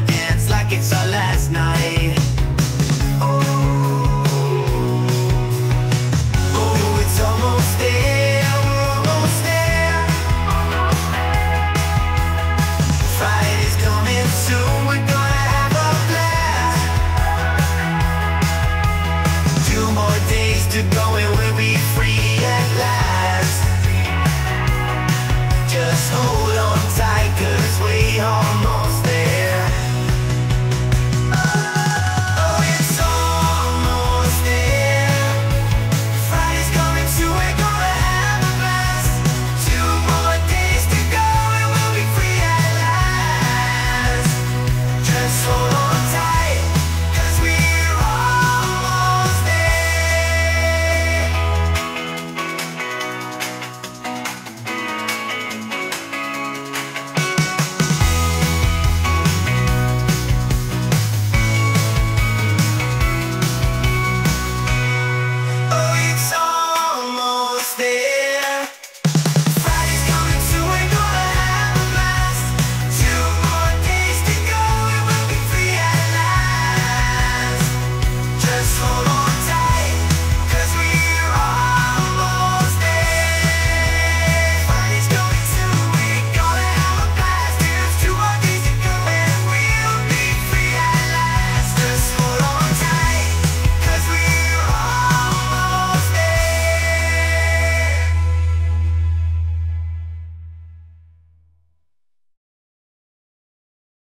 dance like it's